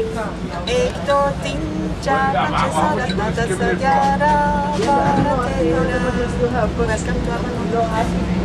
Ekto tincha pancesa da da da da da da da da da da da da da